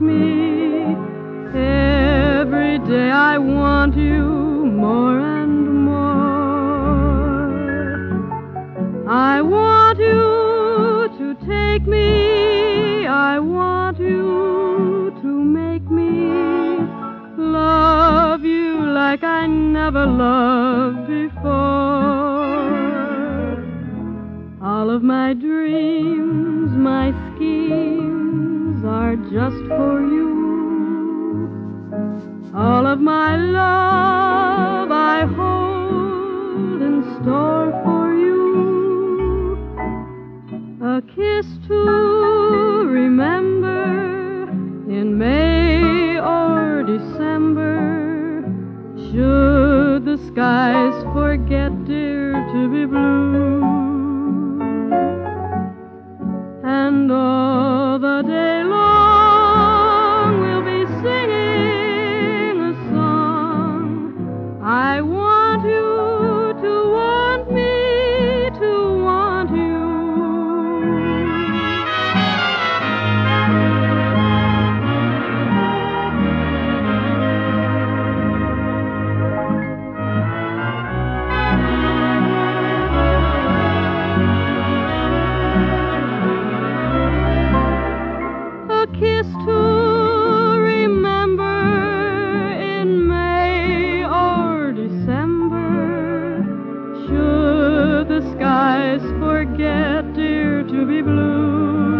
me. Every day I want you more and more. I want you to take me. I want you to make me love you like I never loved before. All of my dreams, my schemes are just for you. All of my love I hold in store for you. A kiss to remember in May or December. Should the skies forget, dear, to be blue? skies forget, dear, to be blue.